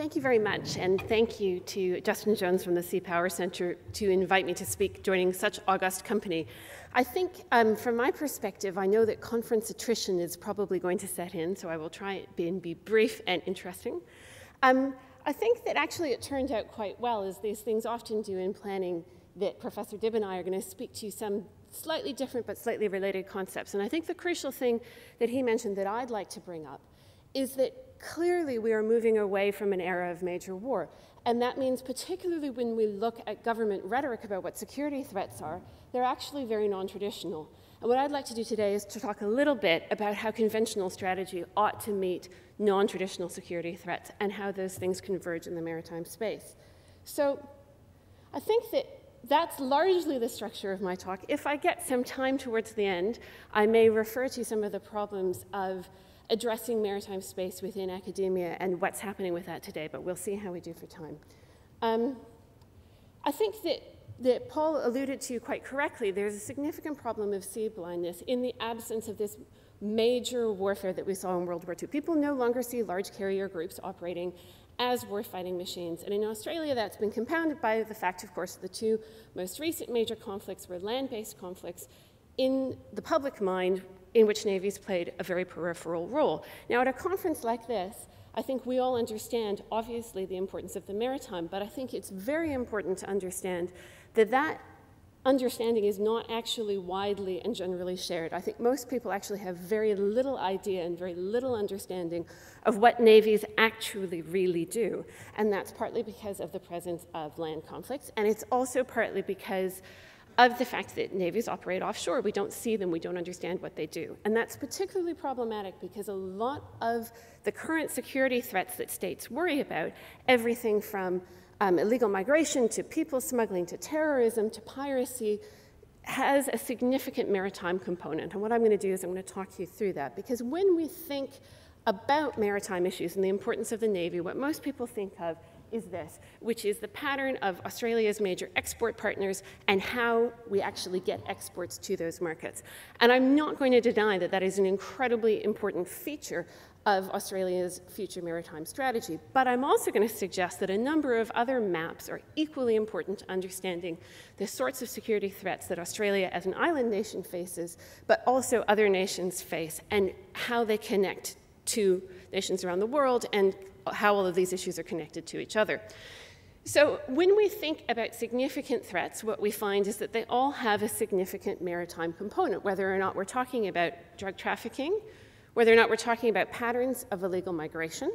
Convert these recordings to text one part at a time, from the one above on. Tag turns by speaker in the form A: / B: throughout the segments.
A: Thank you very much, and thank you to Justin Jones from the Sea Power Center to invite me to speak, joining such august company. I think, um, from my perspective, I know that conference attrition is probably going to set in, so I will try and be brief and interesting. Um, I think that actually it turned out quite well, as these things often do in planning, that Professor Dibb and I are going to speak to some slightly different but slightly related concepts. And I think the crucial thing that he mentioned that I'd like to bring up is that clearly we are moving away from an era of major war. And that means, particularly when we look at government rhetoric about what security threats are, they're actually very non traditional. And what I'd like to do today is to talk a little bit about how conventional strategy ought to meet non traditional security threats and how those things converge in the maritime space. So I think that that's largely the structure of my talk. If I get some time towards the end, I may refer to some of the problems of addressing maritime space within academia and what's happening with that today, but we'll see how we do for time. Um, I think that, that Paul alluded to quite correctly, there's a significant problem of sea blindness in the absence of this major warfare that we saw in World War II. People no longer see large carrier groups operating as war-fighting machines. And in Australia, that's been compounded by the fact, of course, the two most recent major conflicts were land-based conflicts in the public mind in which navies played a very peripheral role. Now, at a conference like this, I think we all understand, obviously, the importance of the maritime, but I think it's very important to understand that that understanding is not actually widely and generally shared. I think most people actually have very little idea and very little understanding of what navies actually really do. And that's partly because of the presence of land conflicts, and it's also partly because of the fact that navies operate offshore. We don't see them, we don't understand what they do. And that's particularly problematic because a lot of the current security threats that states worry about, everything from um, illegal migration to people smuggling to terrorism to piracy, has a significant maritime component. And what I'm going to do is I'm going to talk you through that because when we think about maritime issues and the importance of the Navy, what most people think of is this, which is the pattern of Australia's major export partners and how we actually get exports to those markets. And I'm not going to deny that that is an incredibly important feature of Australia's future maritime strategy. But I'm also going to suggest that a number of other maps are equally important to understanding the sorts of security threats that Australia as an island nation faces, but also other nations face, and how they connect to nations around the world and how all of these issues are connected to each other. So, when we think about significant threats, what we find is that they all have a significant maritime component, whether or not we're talking about drug trafficking, whether or not we're talking about patterns of illegal migration,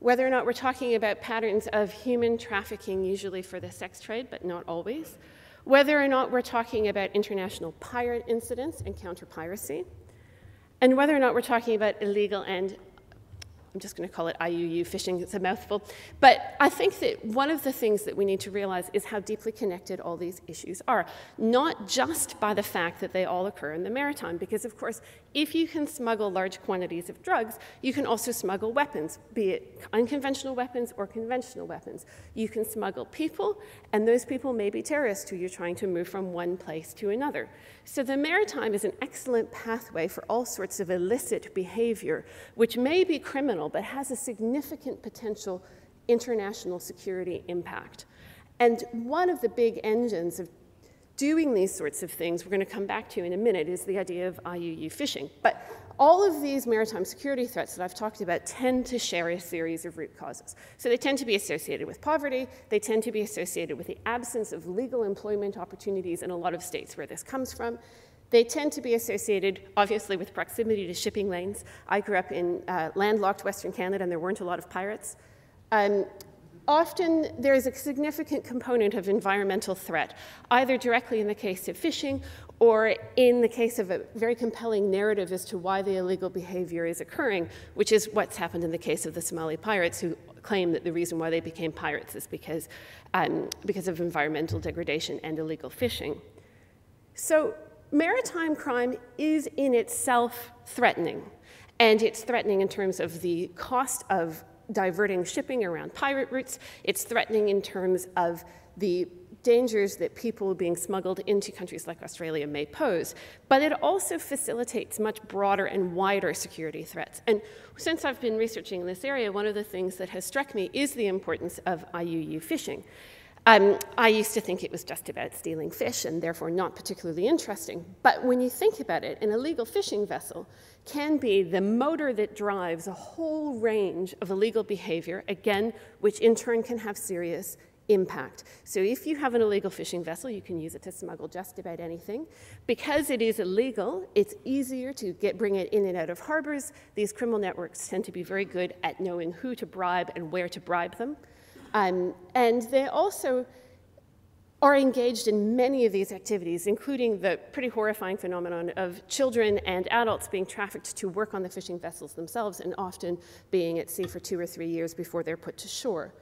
A: whether or not we're talking about patterns of human trafficking, usually for the sex trade, but not always, whether or not we're talking about international pirate incidents and counter piracy, and whether or not we're talking about illegal and I'm just going to call it IUU fishing, it's a mouthful. But I think that one of the things that we need to realize is how deeply connected all these issues are, not just by the fact that they all occur in the maritime, because of course, if you can smuggle large quantities of drugs, you can also smuggle weapons, be it unconventional weapons or conventional weapons. You can smuggle people, and those people may be terrorists who you're trying to move from one place to another. So the maritime is an excellent pathway for all sorts of illicit behavior, which may be criminal but has a significant potential international security impact. And one of the big engines of doing these sorts of things, we're going to come back to in a minute, is the idea of IUU fishing. But all of these maritime security threats that I've talked about tend to share a series of root causes. So they tend to be associated with poverty, they tend to be associated with the absence of legal employment opportunities in a lot of states where this comes from. They tend to be associated, obviously, with proximity to shipping lanes. I grew up in uh, landlocked Western Canada, and there weren't a lot of pirates. Um, often there is a significant component of environmental threat, either directly in the case of fishing or in the case of a very compelling narrative as to why the illegal behavior is occurring, which is what's happened in the case of the Somali pirates who claim that the reason why they became pirates is because, um, because of environmental degradation and illegal fishing. So maritime crime is in itself threatening. And it's threatening in terms of the cost of diverting shipping around pirate routes. It's threatening in terms of the dangers that people being smuggled into countries like Australia may pose, but it also facilitates much broader and wider security threats. And since I've been researching in this area, one of the things that has struck me is the importance of IUU fishing. Um, I used to think it was just about stealing fish and therefore not particularly interesting. But when you think about it, an illegal fishing vessel can be the motor that drives a whole range of illegal behavior, again, which in turn can have serious impact. So if you have an illegal fishing vessel, you can use it to smuggle just about anything. Because it is illegal, it's easier to get, bring it in and out of harbors. These criminal networks tend to be very good at knowing who to bribe and where to bribe them. Um, and they also are engaged in many of these activities, including the pretty horrifying phenomenon of children and adults being trafficked to work on the fishing vessels themselves and often being at sea for two or three years before they're put to shore.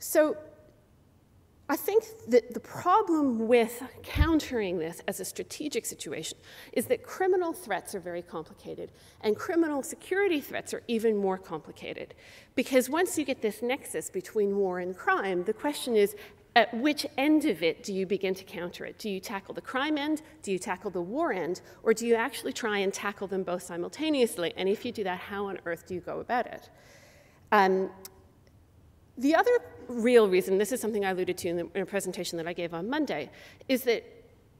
A: So I think that the problem with countering this as a strategic situation is that criminal threats are very complicated, and criminal security threats are even more complicated. Because once you get this nexus between war and crime, the question is at which end of it do you begin to counter it? Do you tackle the crime end? Do you tackle the war end? Or do you actually try and tackle them both simultaneously? And if you do that, how on earth do you go about it? Um, the other real reason, this is something I alluded to in, the, in a presentation that I gave on Monday, is that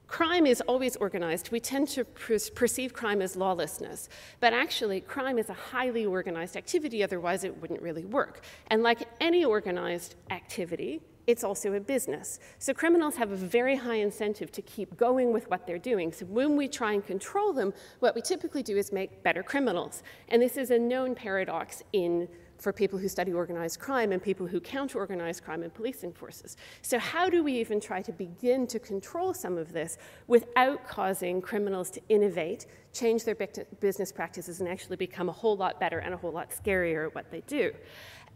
A: crime is always organized. We tend to per perceive crime as lawlessness, but actually, crime is a highly organized activity, otherwise, it wouldn't really work. And like any organized activity, it's also a business. So criminals have a very high incentive to keep going with what they're doing. So when we try and control them, what we typically do is make better criminals. And this is a known paradox in for people who study organized crime and people who counter organized crime and policing forces. So how do we even try to begin to control some of this without causing criminals to innovate, change their business practices, and actually become a whole lot better and a whole lot scarier at what they do?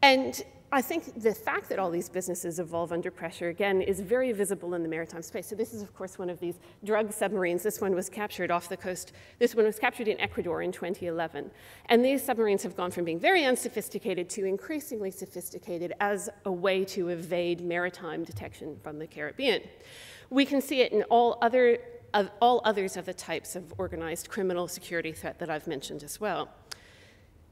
A: And I think the fact that all these businesses evolve under pressure, again, is very visible in the maritime space. So this is, of course, one of these drug submarines. This one was captured off the coast. This one was captured in Ecuador in 2011. And these submarines have gone from being very unsophisticated to increasingly sophisticated as a way to evade maritime detection from the Caribbean. We can see it in all other of all others of the types of organized criminal security threat that I've mentioned as well.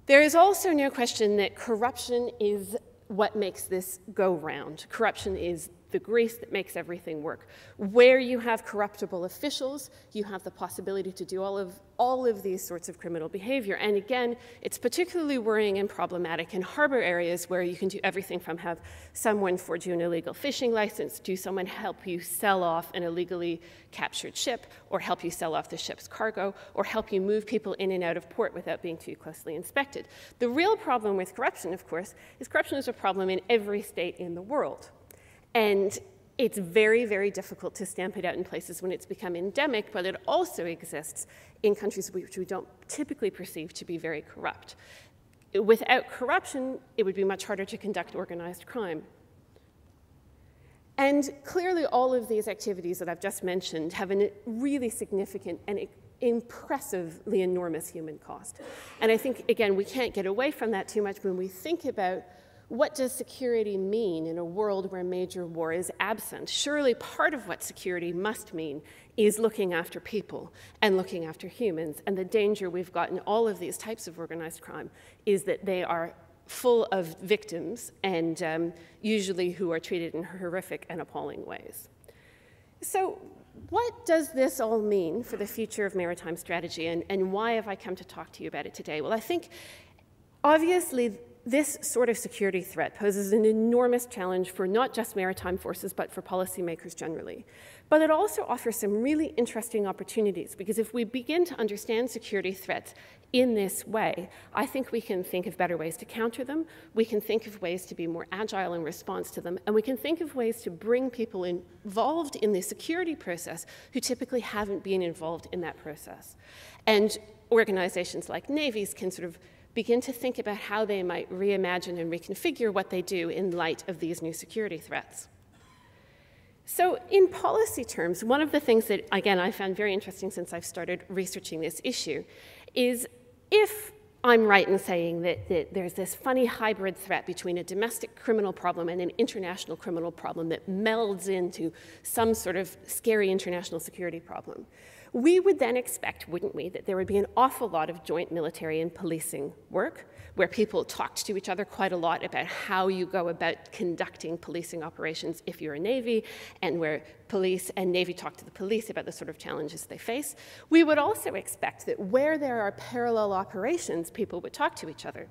A: There is also no question that corruption is what makes this go round. Corruption is the grease that makes everything work. Where you have corruptible officials, you have the possibility to do all of, all of these sorts of criminal behavior. And again, it's particularly worrying and problematic in harbor areas where you can do everything from have someone forge you an illegal fishing license, do someone help you sell off an illegally captured ship, or help you sell off the ship's cargo, or help you move people in and out of port without being too closely inspected. The real problem with corruption, of course, is corruption is a problem in every state in the world. And it's very, very difficult to stamp it out in places when it's become endemic, but it also exists in countries which we don't typically perceive to be very corrupt. Without corruption, it would be much harder to conduct organized crime. And clearly, all of these activities that I've just mentioned have a really significant and impressively enormous human cost. And I think, again, we can't get away from that too much when we think about what does security mean in a world where major war is absent? Surely part of what security must mean is looking after people and looking after humans. And the danger we've got in all of these types of organized crime is that they are full of victims and um, usually who are treated in horrific and appalling ways. So, what does this all mean for the future of maritime strategy, and, and why have I come to talk to you about it today? Well, I think obviously this sort of security threat poses an enormous challenge for not just maritime forces, but for policymakers generally. But it also offers some really interesting opportunities because if we begin to understand security threats in this way, I think we can think of better ways to counter them, we can think of ways to be more agile in response to them, and we can think of ways to bring people involved in the security process who typically haven't been involved in that process. And organizations like navies can sort of begin to think about how they might reimagine and reconfigure what they do in light of these new security threats. So, in policy terms, one of the things that, again, I found very interesting since I've started researching this issue is if I'm right in saying that, that, there's this funny hybrid threat between a domestic criminal problem and an international criminal problem that melds into some sort of scary international security problem. We would then expect, wouldn't we, that there would be an awful lot of joint military and policing work where people talked to each other quite a lot about how you go about conducting policing operations if you're a Navy, and where police and Navy talk to the police about the sort of challenges they face. We would also expect that where there are parallel operations, people would talk to each other.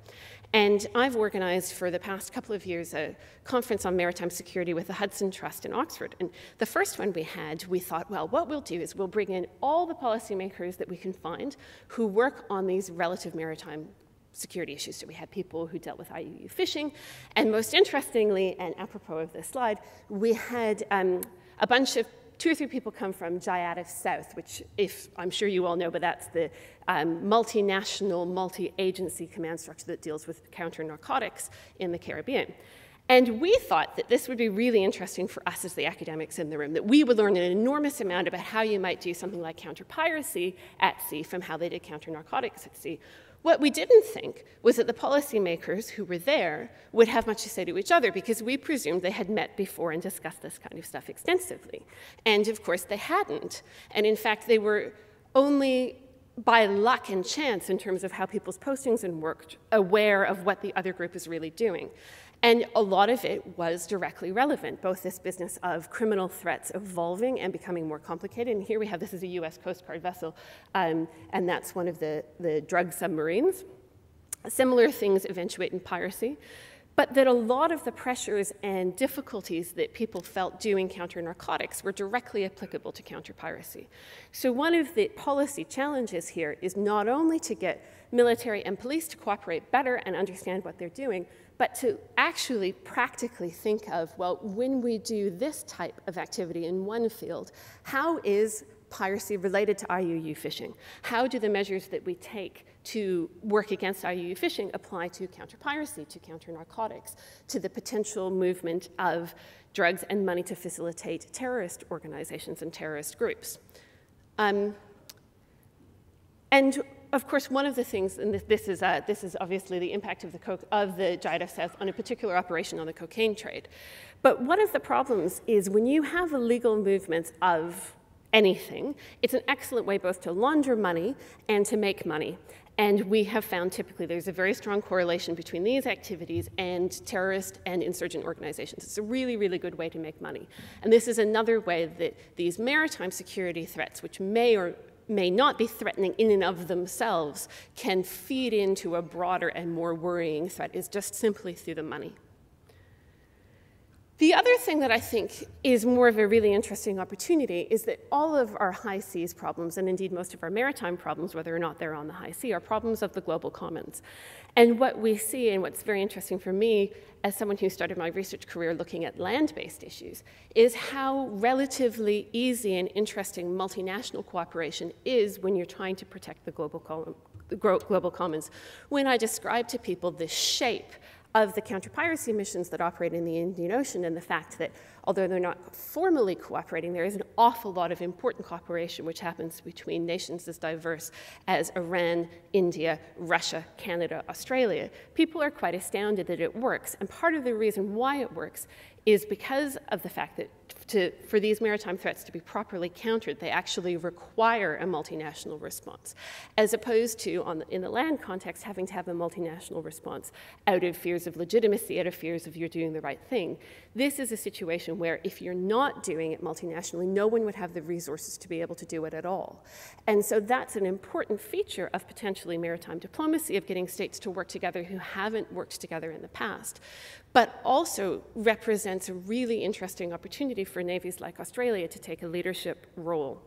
A: And I've organized for the past couple of years a conference on maritime security with the Hudson Trust in Oxford. And the first one we had, we thought, well, what we'll do is we'll bring in all the policymakers that we can find who work on these relative maritime security issues. So we had people who dealt with IUU fishing. And most interestingly, and apropos of this slide, we had um, a bunch of two or three people come from JIATF South, which, if I'm sure you all know, but that's the um, multinational, multi-agency command structure that deals with counter narcotics in the Caribbean. And we thought that this would be really interesting for us as the academics in the room, that we would learn an enormous amount about how you might do something like counter piracy at sea from how they did counter narcotics at sea. What we didn't think was that the policymakers who were there would have much to say to each other because we presumed they had met before and discussed this kind of stuff extensively. And of course, they hadn't. And in fact, they were only by luck and chance in terms of how people's postings and worked aware of what the other group is really doing. And a lot of it was directly relevant, both this business of criminal threats evolving and becoming more complicated. And here we have this is a US Coast Guard vessel, um, and that's one of the, the drug submarines. Similar things eventuate in piracy, but that a lot of the pressures and difficulties that people felt doing counter narcotics were directly applicable to counter piracy. So, one of the policy challenges here is not only to get military and police to cooperate better and understand what they're doing, but to actually practically think of, well, when we do this type of activity in one field, how is piracy related to IUU fishing? How do the measures that we take to work against IUU fishing apply to counter piracy, to counter narcotics, to the potential movement of drugs and money to facilitate terrorist organizations and terrorist groups? Um, and of course, one of the things, and this, is, uh, this is obviously the impact of the, of the JIATF South on a particular operation on the cocaine trade. But one of the problems is when you have illegal movements of anything, it's an excellent way both to launder money and to make money. And we have found typically there's a very strong correlation between these activities and terrorist and insurgent organizations. It's a really, really good way to make money. And this is another way that these maritime security threats, which may or may not be threatening in and of themselves can feed into a broader and more worrying threat is just simply through the money. The other thing that I think is more of a really interesting opportunity is that all of our high seas problems, and indeed most of our maritime problems, whether or not they're on the high sea, are problems of the global commons. And what we see, and what's very interesting for me as someone who started my research career looking at land based issues, is how relatively easy and interesting multinational cooperation is when you're trying to protect the global, global commons. When I describe to people the shape of the counter-piracy missions that operate in the Indian Ocean and the fact that although they're not formally cooperating, there is an awful lot of important cooperation which happens between nations as diverse as Iran, India, Russia, Canada, Australia. People are quite astounded that it works. And part of the reason why it works is because of the fact that to, for these maritime threats to be properly countered, they actually require a multinational response, as opposed to, the, in the land context, having to have a multinational response out of fears of legitimacy, out of fears of you're doing the right thing. This is a situation where if you're not doing it multinationally, no one would have the resources to be able to do it at all. And so that's an important feature of potentially maritime diplomacy, of getting states to work together who haven't worked together in the past but also represents a really interesting opportunity for navies like Australia to take a leadership role.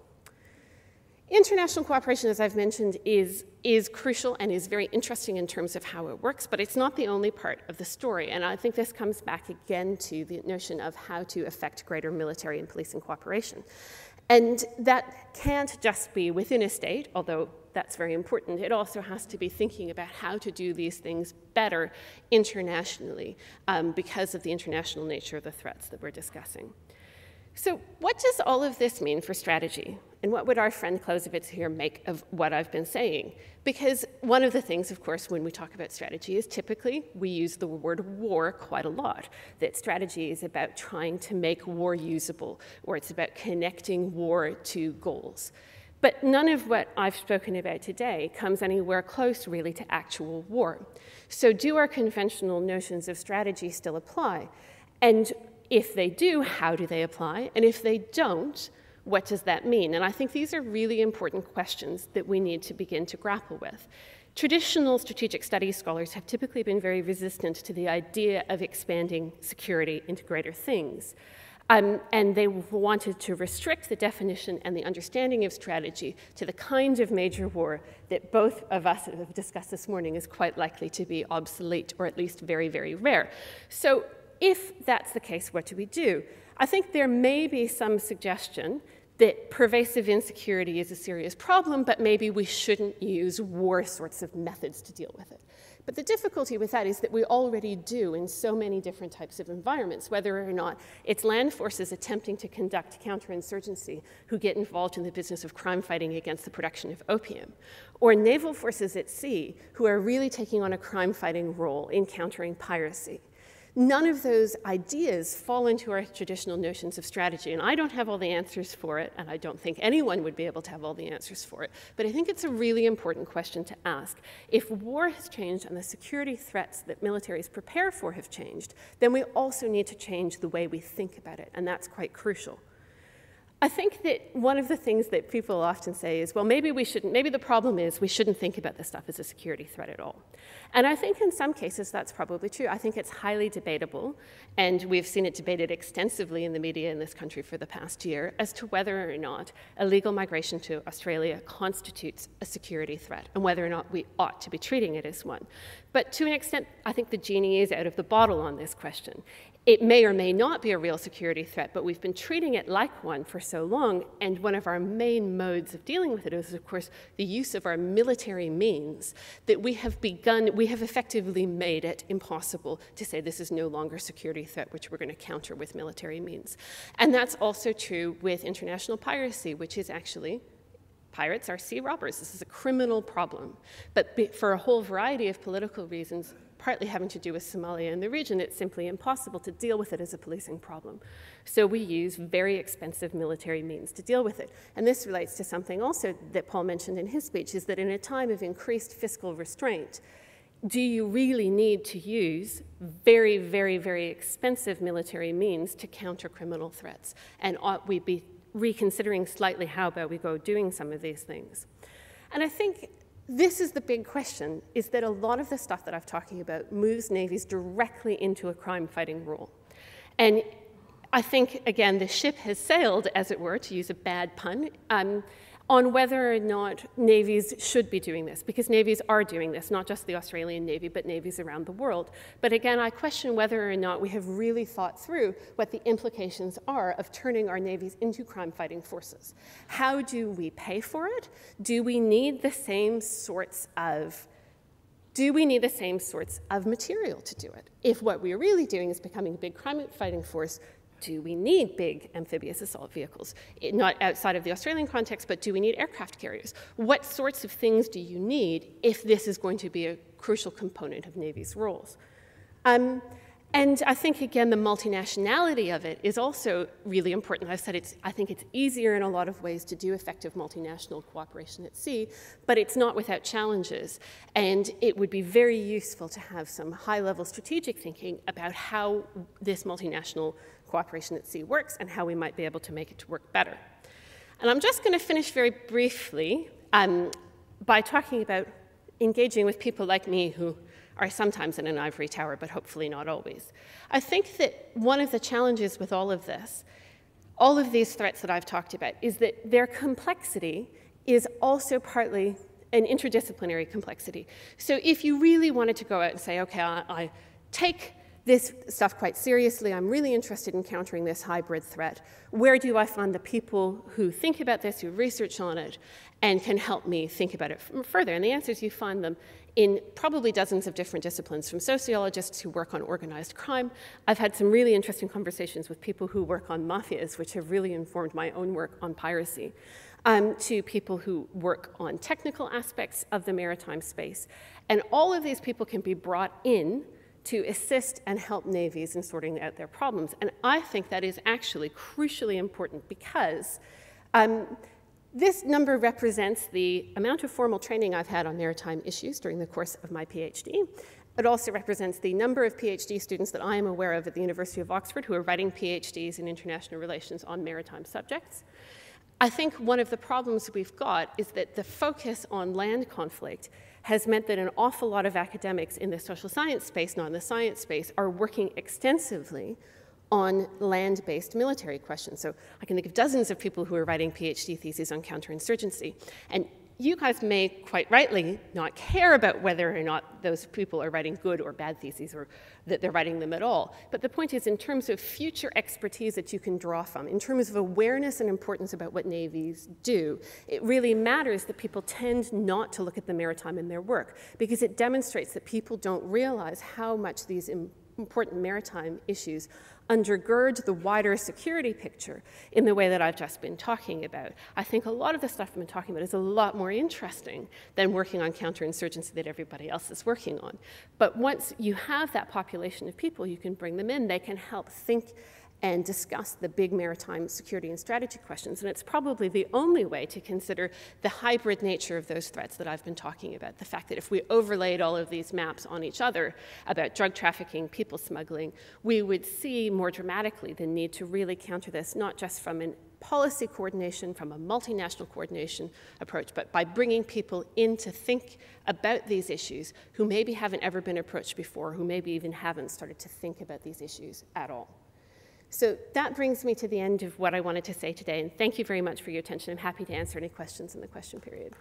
A: International cooperation, as I've mentioned, is, is crucial and is very interesting in terms of how it works, but it's not the only part of the story. And I think this comes back again to the notion of how to affect greater military and policing cooperation. And that can't just be within a state, although that's very important. It also has to be thinking about how to do these things better internationally um, because of the international nature of the threats that we're discussing. So, what does all of this mean for strategy? And what would our friend Clausewitz here make of what I've been saying? Because one of the things, of course, when we talk about strategy is typically we use the word war quite a lot. That strategy is about trying to make war usable, or it's about connecting war to goals. But none of what I've spoken about today comes anywhere close, really, to actual war. So, do our conventional notions of strategy still apply? And if they do, how do they apply? And if they don't, what does that mean? And I think these are really important questions that we need to begin to grapple with. Traditional strategic studies scholars have typically been very resistant to the idea of expanding security into greater things. Um, and they wanted to restrict the definition and the understanding of strategy to the kind of major war that both of us have discussed this morning is quite likely to be obsolete or at least very, very rare. So, if that's the case, what do we do? I think there may be some suggestion that pervasive insecurity is a serious problem, but maybe we shouldn't use war sorts of methods to deal with it. But the difficulty with that is that we already do in so many different types of environments, whether or not it's land forces attempting to conduct counterinsurgency who get involved in the business of crime fighting against the production of opium, or naval forces at sea who are really taking on a crime fighting role in countering piracy. None of those ideas fall into our traditional notions of strategy, and I don't have all the answers for it, and I don't think anyone would be able to have all the answers for it. But I think it's a really important question to ask. If war has changed and the security threats that militaries prepare for have changed, then we also need to change the way we think about it, and that's quite crucial. I think that one of the things that people often say is, well, maybe we shouldn't, maybe the problem is we shouldn't think about this stuff as a security threat at all. And I think in some cases that's probably true. I think it's highly debatable, and we've seen it debated extensively in the media in this country for the past year as to whether or not illegal migration to Australia constitutes a security threat and whether or not we ought to be treating it as one. But to an extent, I think the genie is out of the bottle on this question. It may or may not be a real security threat, but we've been treating it like one for so long, and one of our main modes of dealing with it is, of course, the use of our military means that we have begun, we have effectively made it impossible to say this is no longer a security threat, which we're going to counter with military means. And that's also true with international piracy, which is actually Pirates are sea robbers. This is a criminal problem. But for a whole variety of political reasons, partly having to do with Somalia and the region, it's simply impossible to deal with it as a policing problem. So we use very expensive military means to deal with it. And this relates to something also that Paul mentioned in his speech, is that in a time of increased fiscal restraint, do you really need to use very, very, very expensive military means to counter criminal threats? And ought we be reconsidering slightly how about we go doing some of these things? And I think this is the big question, is that a lot of the stuff that I'm talking about moves navies directly into a crime fighting role. And I think, again, the ship has sailed, as it were, to use a bad pun, um, on whether or not navies should be doing this, because navies are doing this, not just the Australian Navy, but navies around the world. But again, I question whether or not we have really thought through what the implications are of turning our navies into crime fighting forces. How do we pay for it? Do we need the same sorts of do we need the same sorts of material to do it? If what we're really doing is becoming a big crime fighting force, do we need big amphibious assault vehicles? It, not outside of the Australian context, but do we need aircraft carriers? What sorts of things do you need if this is going to be a crucial component of Navy's roles? Um, and I think, again, the multinationality of it is also really important. I said it's, I think it's easier in a lot of ways to do effective multinational cooperation at sea, but it's not without challenges. And it would be very useful to have some high level strategic thinking about how this multinational cooperation at sea works and how we might be able to make it to work better. And I'm just going to finish very briefly um, by talking about engaging with people like me who are sometimes in an ivory tower, but hopefully not always. I think that one of the challenges with all of this, all of these threats that I've talked about, is that their complexity is also partly an interdisciplinary complexity. So if you really wanted to go out and say, okay, I, I take this stuff quite seriously. I'm really interested in countering this hybrid threat. Where do I find the people who think about this, who research on it, and can help me think about it further? And the answer is you find them in probably dozens of different disciplines, from sociologists who work on organized crime. I've had some really interesting conversations with people who work on mafias, which have really informed my own work on piracy, um, to people who work on technical aspects of the maritime space. And all of these people can be brought in to assist and help navies in sorting out their problems. And I think that is actually crucially important because um, this number represents the amount of formal training I've had on maritime issues during the course of my PhD. It also represents the number of PhD students that I am aware of at the University of Oxford who are writing PhDs in international relations on maritime subjects. I think one of the problems we've got is that the focus on land conflict has meant that an awful lot of academics in the social science space, not in the science space, are working extensively on land based military questions. So I can think of dozens of people who are writing PhD theses on counterinsurgency. And you guys may quite rightly not care about whether or not those people are writing good or bad theses or that they're writing them at all. But the point is, in terms of future expertise that you can draw from, in terms of awareness and importance about what navies do, it really matters that people tend not to look at the maritime in their work because it demonstrates that people don't realize how much these important maritime issues undergird the wider security picture in the way that I've just been talking about. I think a lot of the stuff I've been talking about is a lot more interesting than working on counterinsurgency that everybody else is working on. But once you have that population of people, you can bring them in, they can help think and discuss the big maritime security and strategy questions. And it's probably the only way to consider the hybrid nature of those threats that I've been talking about. The fact that if we overlaid all of these maps on each other about drug trafficking, people smuggling, we would see more dramatically the need to really counter this, not just from an policy coordination, from a multinational coordination approach, but by bringing people in to think about these issues who maybe haven't ever been approached before, who maybe even haven't started to think about these issues at all. So that brings me to the end of what I wanted to say today, and thank you very much for your attention. I'm happy to answer any questions in the question period.